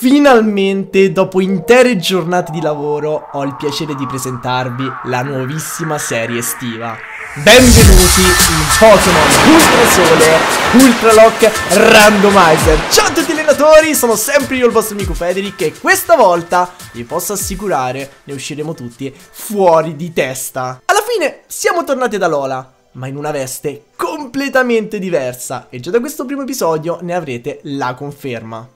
Finalmente, dopo intere giornate di lavoro, ho il piacere di presentarvi la nuovissima serie estiva. Benvenuti in Pokémon Ultra Sole Ultra Lock Randomizer Ciao a tutti allenatori, sono sempre io il vostro amico Federic E questa volta, vi posso assicurare, ne usciremo tutti fuori di testa Alla fine, siamo tornati da Lola ma in una veste completamente diversa e già da questo primo episodio ne avrete la conferma.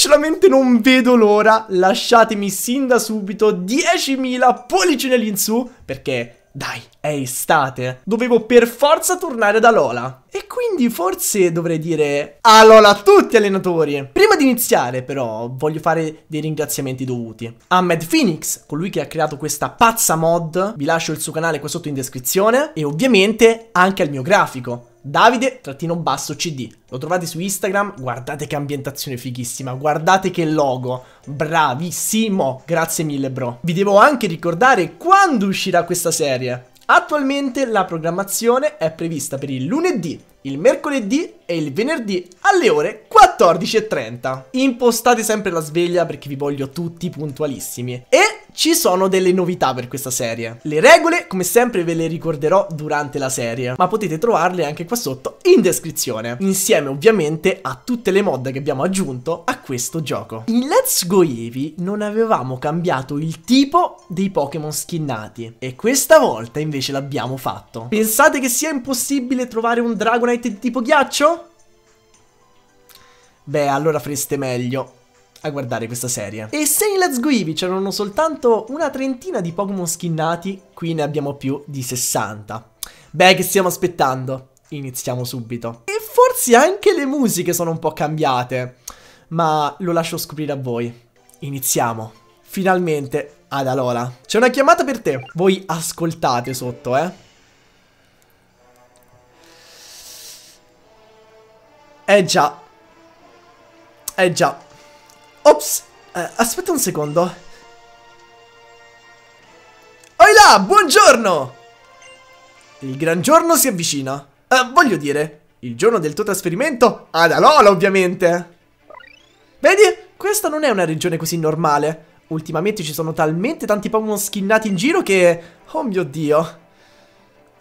Sinceramente non vedo l'ora, lasciatemi sin da subito 10.000 pollicine all'insù perché dai, è estate. Dovevo per forza tornare da Lola. E quindi forse dovrei dire a Lola a tutti allenatori. Prima di iniziare però voglio fare dei ringraziamenti dovuti. A Mad Phoenix, colui che ha creato questa pazza mod, vi lascio il suo canale qua sotto in descrizione. E ovviamente anche al mio grafico. Davide-CD. Lo trovate su Instagram, guardate che ambientazione fighissima, guardate che logo, bravissimo, grazie mille bro. Vi devo anche ricordare quando uscirà questa serie. Attualmente la programmazione è prevista per il lunedì, il mercoledì e il venerdì alle ore 14.30. Impostate sempre la sveglia perché vi voglio tutti puntualissimi. E ci sono delle novità per questa serie. Le regole, come sempre, ve le ricorderò durante la serie, ma potete trovarle anche qua sotto in descrizione, insieme ovviamente a tutte le mod che abbiamo aggiunto a questo gioco. In Let's Go Eevee non avevamo cambiato il tipo dei Pokémon skinnati, e questa volta invece l'abbiamo fatto. Pensate che sia impossibile trovare un Dragonite di tipo ghiaccio? Beh, allora fareste meglio a guardare questa serie. E se in Let's Go c'erano soltanto una trentina di Pokémon skinnati, qui ne abbiamo più di 60. Beh, che stiamo aspettando? Iniziamo subito. E forse anche le musiche sono un po' cambiate, ma lo lascio scoprire a voi. Iniziamo. Finalmente, ad Alola. C'è una chiamata per te. Voi ascoltate sotto, eh. Eh già. Eh già. Ops, eh, aspetta un secondo. Oi là, buongiorno! Il gran giorno si avvicina. Eh, voglio dire, il giorno del tuo trasferimento ad Alola, ovviamente. Vedi? Questa non è una regione così normale. Ultimamente ci sono talmente tanti Pokémon skinnati in giro che... Oh mio Dio.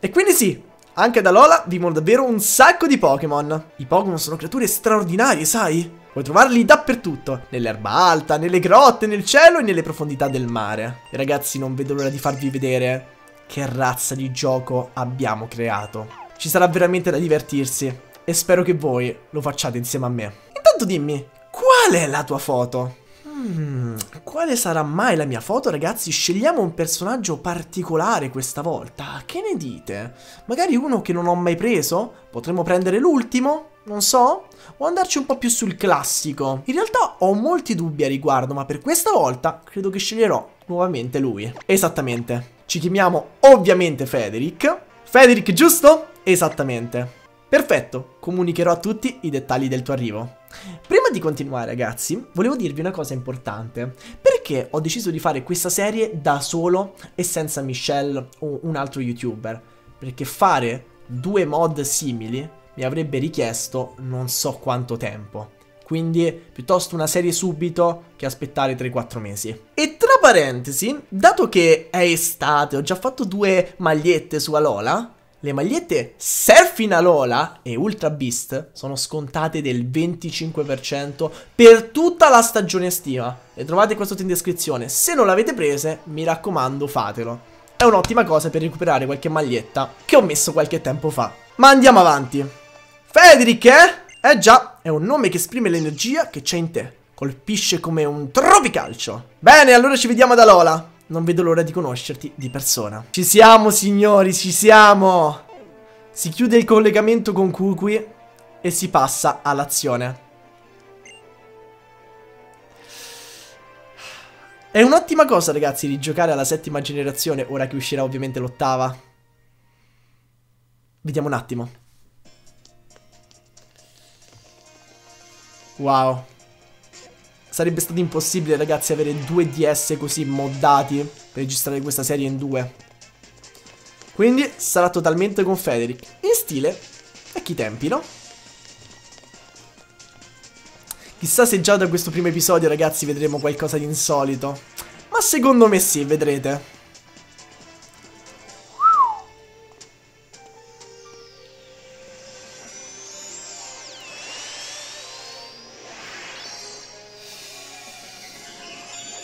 E quindi sì, anche ad Alola vivono davvero un sacco di Pokémon. I Pokémon sono creature straordinarie, sai? Puoi trovarli dappertutto, nell'erba alta, nelle grotte, nel cielo e nelle profondità del mare. E ragazzi, non vedo l'ora di farvi vedere che razza di gioco abbiamo creato. Ci sarà veramente da divertirsi e spero che voi lo facciate insieme a me. Intanto dimmi, qual è la tua foto? Hmm, quale sarà mai la mia foto, ragazzi? Scegliamo un personaggio particolare questa volta. Che ne dite? Magari uno che non ho mai preso? Potremmo prendere l'ultimo? Non so? O andarci un po' più sul classico? In realtà ho molti dubbi a riguardo, ma per questa volta credo che sceglierò nuovamente lui. Esattamente. Ci chiamiamo ovviamente Federic. Federic, giusto? Esattamente. Perfetto, comunicherò a tutti i dettagli del tuo arrivo. Prima di continuare ragazzi, volevo dirvi una cosa importante. Perché ho deciso di fare questa serie da solo e senza Michelle o un altro youtuber? Perché fare due mod simili mi avrebbe richiesto non so quanto tempo. Quindi piuttosto una serie subito che aspettare 3-4 mesi. E tra parentesi, dato che è estate, ho già fatto due magliette su Alola, le magliette Surfing Alola e Ultra Beast sono scontate del 25% per tutta la stagione estiva. Le trovate qua sotto in descrizione. Se non l'avete prese, mi raccomando, fatelo. È un'ottima cosa per recuperare qualche maglietta che ho messo qualche tempo fa. Ma andiamo avanti. Federic, eh? Eh già, è un nome che esprime l'energia che c'è in te. Colpisce come un tropicalcio. Bene, allora ci vediamo da Lola. Non vedo l'ora di conoscerti di persona. Ci siamo, signori, ci siamo! Si chiude il collegamento con Kukui e si passa all'azione. È un'ottima cosa, ragazzi, di giocare alla settima generazione, ora che uscirà ovviamente l'ottava. Vediamo un attimo. Wow. Sarebbe stato impossibile, ragazzi, avere due DS così moddati per registrare questa serie in due. Quindi sarà totalmente con Federic. In stile vecchi tempi, no? Chissà se già da questo primo episodio, ragazzi, vedremo qualcosa di insolito. Ma secondo me sì, vedrete.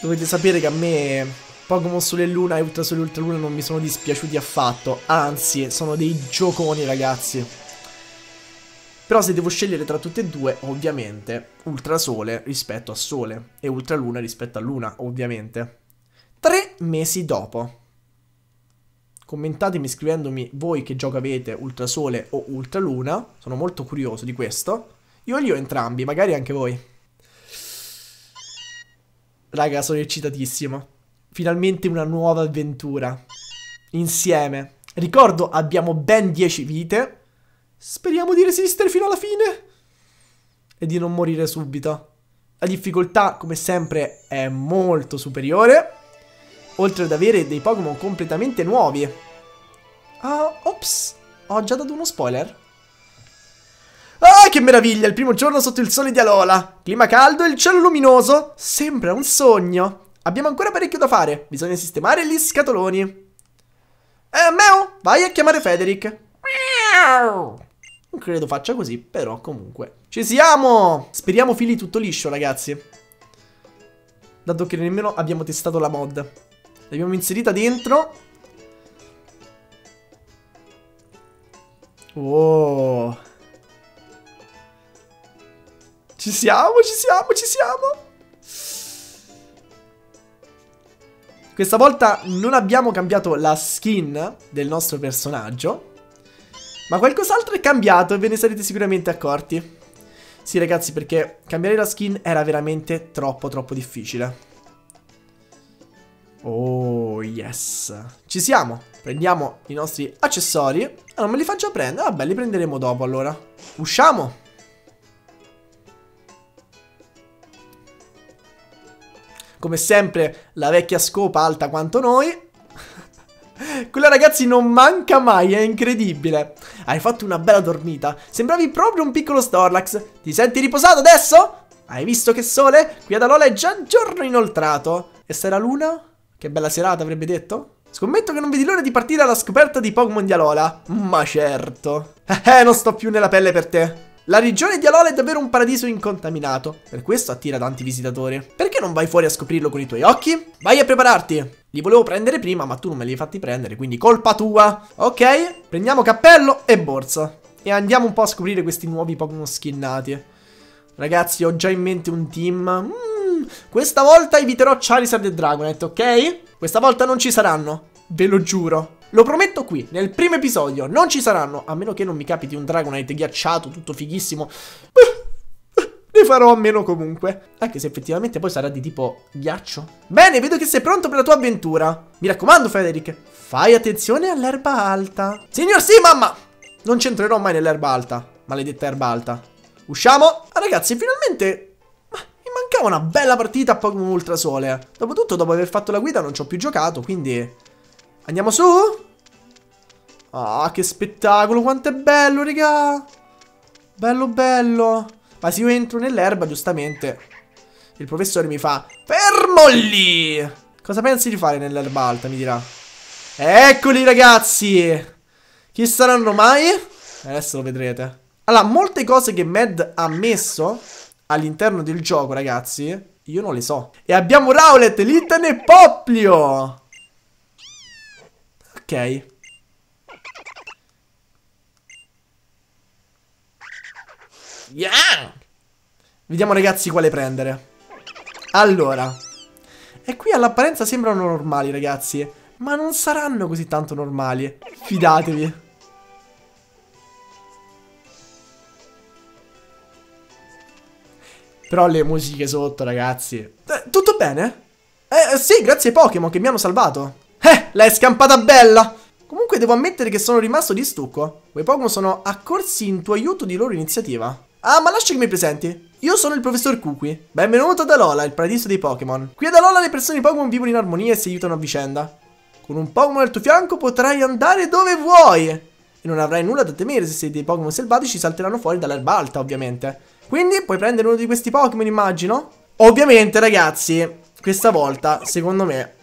Dovete sapere che a me Pokémon Sole e Luna e Ultra Sole e Ultra Luna non mi sono dispiaciuti affatto. Anzi, sono dei gioconi, ragazzi. Però se devo scegliere tra tutte e due, ovviamente, Ultra Sole rispetto a Sole e Ultra Luna rispetto a Luna, ovviamente. Tre mesi dopo. Commentatemi scrivendomi voi che gioco avete, Ultra Sole o Ultra Luna. Sono molto curioso di questo. Io li ho entrambi, magari anche voi. Raga, sono eccitatissimo. Finalmente una nuova avventura. Insieme. Ricordo, abbiamo ben 10 vite. Speriamo di resistere fino alla fine. E di non morire subito. La difficoltà, come sempre, è molto superiore. Oltre ad avere dei Pokémon completamente nuovi. Ah, ops. Ho già dato uno spoiler. Ah, che meraviglia! Il primo giorno sotto il sole di Alola. Clima caldo e il cielo luminoso. Sembra un sogno. Abbiamo ancora parecchio da fare. Bisogna sistemare gli scatoloni. Eh, Meo, vai a chiamare Federic. Non credo faccia così, però comunque. Ci siamo! Speriamo fili tutto liscio, ragazzi. Dato che nemmeno abbiamo testato la mod. L'abbiamo inserita dentro. Oh. Ci siamo, ci siamo, ci siamo. Questa volta non abbiamo cambiato la skin del nostro personaggio. Ma qualcos'altro è cambiato e ve ne sarete sicuramente accorti. Sì ragazzi perché cambiare la skin era veramente troppo troppo difficile. Oh yes. Ci siamo. Prendiamo i nostri accessori. Ah non me li faccio prendere. Vabbè li prenderemo dopo allora. Usciamo. Come sempre, la vecchia scopa alta quanto noi. Quella ragazzi non manca mai, è incredibile. Hai fatto una bella dormita. Sembravi proprio un piccolo Storlax. Ti senti riposato adesso? Hai visto che sole? Qui ad Alola è già giorno inoltrato. E se era luna? Che bella serata avrebbe detto? Scommetto che non vedi l'ora di partire alla scoperta di Pokémon di Alola. Ma certo. Eh, non sto più nella pelle per te. La regione di Alola è davvero un paradiso incontaminato, per questo attira tanti visitatori. Perché non vai fuori a scoprirlo con i tuoi occhi? Vai a prepararti! Li volevo prendere prima, ma tu non me li hai fatti prendere, quindi colpa tua. Ok, prendiamo cappello e borsa. E andiamo un po' a scoprire questi nuovi Pokémon skinnati. Ragazzi, ho già in mente un team. Mm, questa volta eviterò Charizard e Dragonet, ok? Questa volta non ci saranno, ve lo giuro. Lo prometto qui, nel primo episodio non ci saranno, a meno che non mi capiti un Dragonite ghiacciato, tutto fighissimo. Ne farò a meno comunque. Anche se effettivamente poi sarà di tipo ghiaccio. Bene, vedo che sei pronto per la tua avventura. Mi raccomando, Frederick, fai attenzione all'erba alta. Signor sì, mamma! Non c'entrerò mai nell'erba alta. Maledetta erba alta. Usciamo? Ah, ragazzi, finalmente mancava una bella partita a Pokémon Ultrasole. Dopotutto, dopo aver fatto la guida, non ci ho più giocato, quindi Andiamo su? Ah, che spettacolo, quanto è bello, raga. Bello, bello. Ma se io entro nell'erba, giustamente, il professore mi fa Fermo lì! Cosa pensi di fare nell'erba alta, mi dirà. Eccoli, ragazzi! Chi saranno mai? Adesso lo vedrete. Allora, molte cose che Mad ha messo all'interno del gioco, ragazzi, io non le so. E abbiamo Rowlet, Litten e Poplio! Ok. Yeah! Vediamo ragazzi quale prendere. Allora. E qui all'apparenza sembrano normali ragazzi. Ma non saranno così tanto normali. Fidatevi. Però le musiche sotto ragazzi. Eh, tutto bene? Eh sì, grazie ai Pokémon che mi hanno salvato. Eh, l'hai scampata bella! Comunque devo ammettere che sono rimasto di stucco. Quei Pokémon sono accorsi in tuo aiuto di loro iniziativa. Ah, ma lascia che mi presenti. Io sono il professor Kukui. Benvenuto ad Alola, il paradiso dei Pokémon. Qui ad Alola le persone Pokémon vivono in armonia e si aiutano a vicenda. Con un Pokémon al tuo fianco potrai andare dove vuoi. e non avrai nulla da temere se dei Pokémon selvatici salteranno fuori dall'erba alta, ovviamente. Quindi puoi prendere uno di questi Pokémon, immagino. Ovviamente, ragazzi, questa volta, secondo me,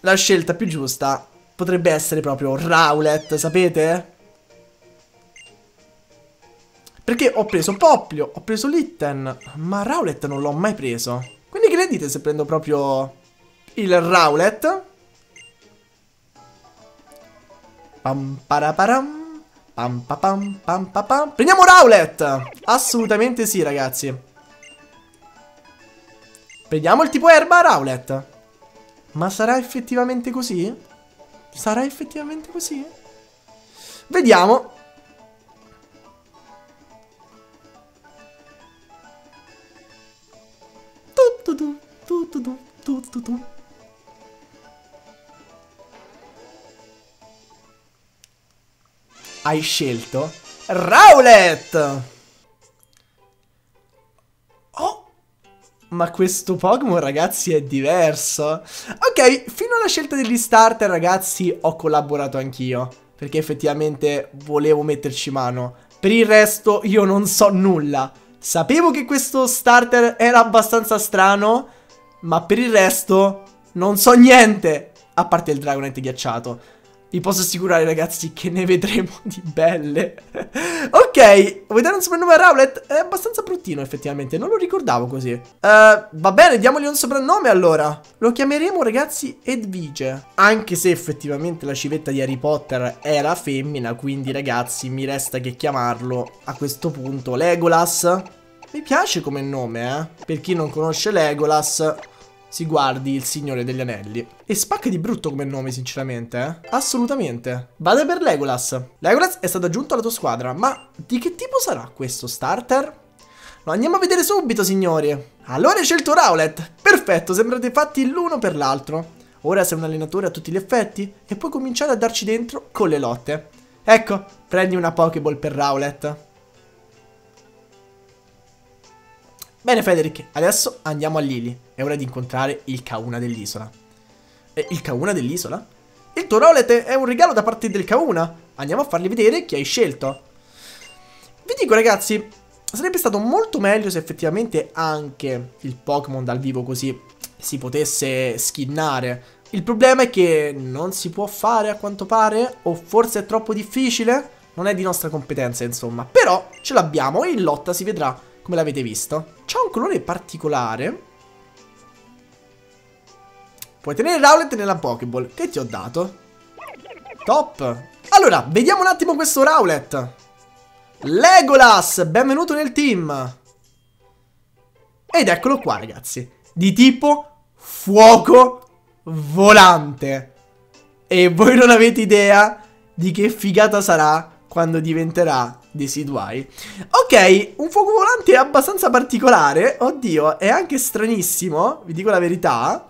la scelta più giusta potrebbe essere proprio Rowlet, sapete? Perché ho preso Poplio, ho preso Litten, ma Rowlet non l'ho mai preso. Quindi che ne dite se prendo proprio il Rowlet? Pam paraparam, pam papam, pam papam. Prendiamo Rowlet! Assolutamente sì, ragazzi. Prendiamo il tipo erba Rowlet. Ma sarà effettivamente così? Sarà effettivamente così? Vediamo. Tu, tu, tu, tu. Hai scelto Rowlet! Oh! Ma questo Pokémon, ragazzi, è diverso. Ok, fino alla scelta degli starter, ragazzi, ho collaborato anch'io. Perché effettivamente volevo metterci mano. Per il resto, io non so nulla. Sapevo che questo starter era abbastanza strano, ma per il resto non so niente, a parte il Dragonite ghiacciato. Vi posso assicurare ragazzi che ne vedremo di belle. Ok, vuoi dare un soprannome a Rowlet? È abbastanza bruttino effettivamente, non lo ricordavo così. Uh, Va bene, diamogli un soprannome allora. Lo chiameremo ragazzi Edvige. Anche se effettivamente la civetta di Harry Potter era femmina Quindi ragazzi mi resta che chiamarlo a questo punto Legolas. Mi piace come nome eh. Per chi non conosce Legolas si guardi il Signore degli Anelli. E spacca di brutto come nome, sinceramente, eh? Assolutamente. Vada per Legolas. Legolas è stato aggiunto alla tua squadra, ma di che tipo sarà questo starter? Lo andiamo a vedere subito, signori. Allora hai scelto Rowlet. Perfetto, sembrate fatti l'uno per l'altro. Ora sei un allenatore a tutti gli effetti e puoi cominciare a darci dentro con le lotte. Ecco, prendi una Pokéball per Rowlet. Bene Federic, adesso andiamo a Lily. È ora di incontrare il Kauna dell'isola. Eh, il Kauna dell'isola? Il tuo Rowlet è un regalo da parte del Kauna. Andiamo a fargli vedere chi hai scelto. Vi dico ragazzi, sarebbe stato molto meglio se effettivamente anche il Pokémon dal vivo così si potesse skinnare. Il problema è che non si può fare a quanto pare, o forse è troppo difficile. Non è di nostra competenza insomma, però ce l'abbiamo e in lotta si vedrà come l'avete visto. C'ha un colore particolare. Puoi tenere Rowlet nella Pokéball. Che ti ho dato? Top. Allora, vediamo un attimo questo Rowlet. Legolas, benvenuto nel team. Ed eccolo qua, ragazzi. Di tipo fuoco volante. E voi non avete idea di che figata sarà quando diventerà Deciduai. Ok, un fuoco volante abbastanza particolare. Oddio, è anche stranissimo, vi dico la verità.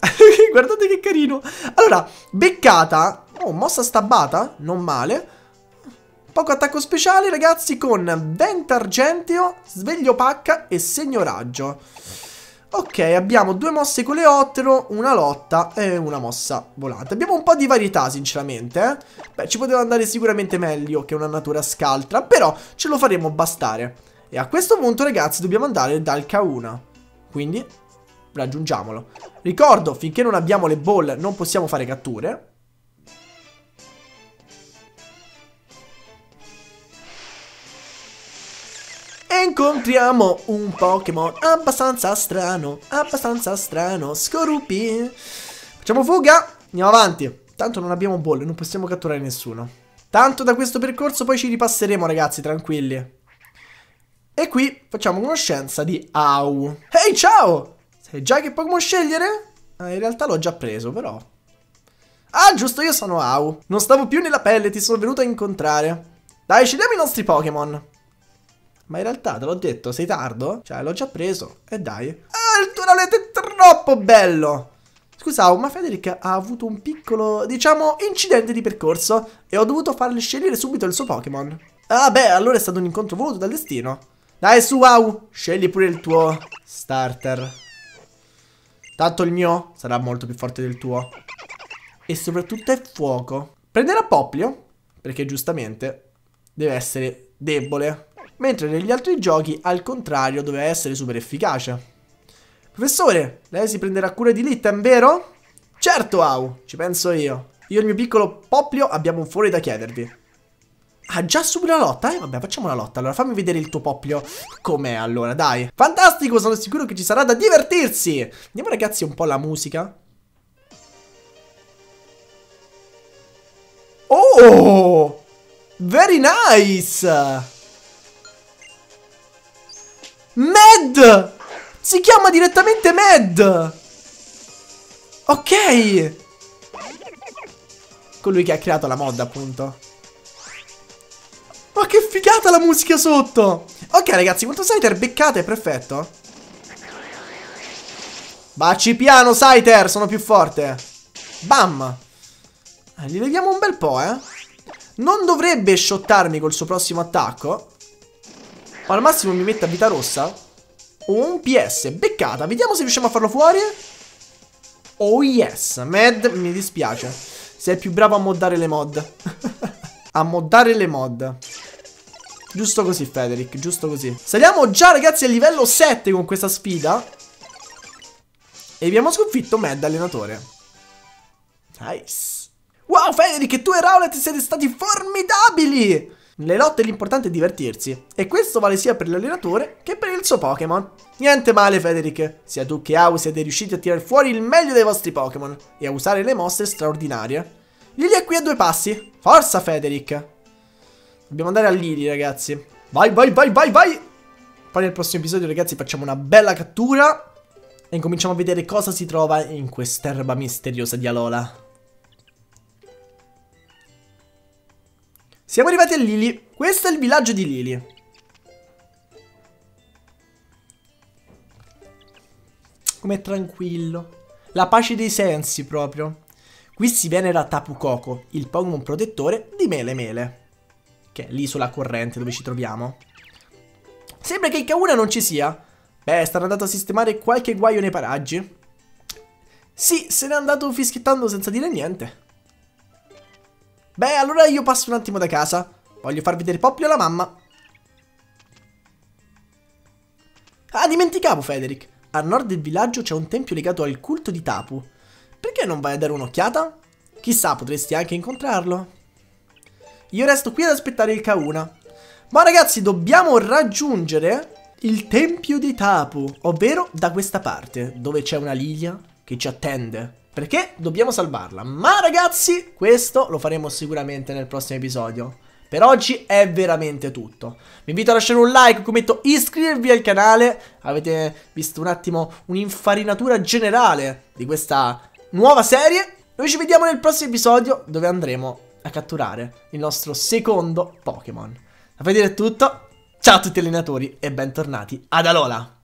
Guardate che carino. Allora, beccata. Oh, mossa stabbata, non male. Poco attacco speciale, ragazzi, con vento argenteo, sveglio pacca e segno raggio. Ok, abbiamo due mosse coleottero, una lotta e una mossa volante. Abbiamo un po' di varietà, sinceramente, eh? Beh, ci poteva andare sicuramente meglio che una natura scaltra, però ce lo faremo bastare. E a questo punto, ragazzi, dobbiamo andare dal K1. Quindi, raggiungiamolo. Ricordo, finché non abbiamo le ball non possiamo fare catture. Incontriamo un Pokémon abbastanza strano, abbastanza strano, Scorupi. Facciamo fuga, andiamo avanti. Tanto non abbiamo bolle, non possiamo catturare nessuno. Tanto da questo percorso poi ci ripasseremo ragazzi, tranquilli. E qui facciamo conoscenza di Au. Ehi, hey, ciao! Sai già che Pokémon scegliere? Ah, in realtà l'ho già preso, però. Ah, giusto, io sono Au. Non stavo più nella pelle, ti sono venuto a incontrare. Dai, scegliamo i nostri Pokémon. Ma in realtà te l'ho detto, sei tardo? Cioè, l'ho già preso. E dai. Ah, il tuo è troppo bello! Scusa, ma Federic ha avuto un piccolo, diciamo, incidente di percorso e ho dovuto farle scegliere subito il suo Pokémon. Ah, beh, allora è stato un incontro voluto dal destino. Dai, su, wow, scegli pure il tuo starter. Tanto il mio sarà molto più forte del tuo. E soprattutto è fuoco. Prenderà Poplio? perché giustamente deve essere debole. Mentre negli altri giochi, al contrario, doveva essere super efficace. Professore, lei si prenderà cura di Litten, vero? Certo, Au, ci penso io. Io e il mio piccolo Poplio abbiamo un fuori da chiedervi. Ah, già subito la lotta? Eh, vabbè, facciamo la lotta. Allora, fammi vedere il tuo Poplio. Com'è, allora, dai. Fantastico, sono sicuro che ci sarà da divertirsi. Andiamo, ragazzi, un po' la musica. Oh! Very nice! Mad! Si chiama direttamente Mad! Ok! Colui che ha creato la mod, appunto. Ma che figata la musica sotto! Ok, ragazzi, quanto Saiter beccate? Perfetto. Baci piano, Saiter! Sono più forte. Bam! Eh, gli leviamo un bel po', eh. Non dovrebbe shottarmi col suo prossimo attacco. Ma al massimo mi mette a vita rossa. Un PS, beccata. Vediamo se riusciamo a farlo fuori. Oh yes, Mad, mi dispiace. Sei più bravo a moddare le mod. a moddare le mod. Giusto così, Federic, giusto così. Saliamo già, ragazzi, a livello 7 con questa sfida. E abbiamo sconfitto Mad, allenatore. Nice. Wow, Federic, tu e Rowlet siete stati formidabili! Nelle lotte l'importante è divertirsi, e questo vale sia per l'allenatore che per il suo Pokémon. Niente male Federic, sia tu che Au siete riusciti a tirare fuori il meglio dei vostri Pokémon e a usare le mosse straordinarie. Lily è qui a due passi, forza Federic! Dobbiamo andare a Lily ragazzi. Vai, vai, vai, vai, vai! Poi nel prossimo episodio ragazzi facciamo una bella cattura e incominciamo a vedere cosa si trova in quest'erba misteriosa di Alola. Siamo arrivati a Lily. Questo è il villaggio di Lily. Com'è tranquillo. La pace dei sensi proprio. Qui si venera Tapu Koko, il Pokémon protettore di Mele Mele. Che è l'isola corrente dove ci troviamo. Sembra che il Kauna non ci sia. Beh, stanno andando a sistemare qualche guaio nei paraggi. Sì, se n'è andato fischiettando senza dire niente. Beh, allora io passo un attimo da casa. Voglio far vedere Poppio alla mamma. Ah, dimenticavo, Federic. A nord del villaggio c'è un tempio legato al culto di Tapu. Perché non vai a dare un'occhiata? Chissà, potresti anche incontrarlo. Io resto qui ad aspettare il Kauna. Ma ragazzi, dobbiamo raggiungere il tempio di Tapu, ovvero da questa parte, dove c'è una Lilia che ci attende. Perché dobbiamo salvarla. Ma ragazzi, questo lo faremo sicuramente nel prossimo episodio. Per oggi è veramente tutto. Vi invito a lasciare un like, un commento, iscrivervi al canale. Avete visto un attimo un'infarinatura generale di questa nuova serie. Noi ci vediamo nel prossimo episodio dove andremo a catturare il nostro secondo Pokémon. A vedere tutto. Ciao a tutti allenatori e bentornati ad Alola.